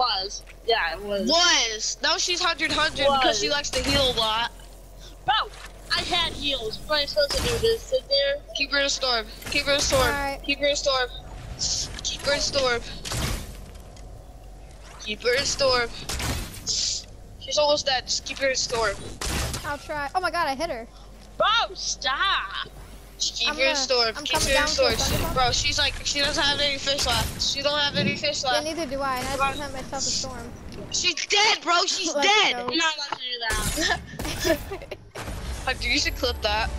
Was. Yeah, it was. Was. Now she's 100 100 because she likes to heal a lot. Bro, I had heals. What am I supposed to do? Just sit there? Keep her in storm. Keep her in storm. Alright. Keep her in storm. Keep her in storm. Keep her in storm. She's almost dead. Just keep her in storm. I'll try. Oh my god, I hit her. Bro, stop. Keep I'm her in gonna- storm. I'm Keep coming her in down to storm. a thunderbolt. Bro, she's like, she doesn't have any fish left. She don't have any fish left. Yeah, neither do I, and I just sent myself a storm. She's dead, bro. She's dead. go. I'm not letting you do that. Hunter, you should clip that.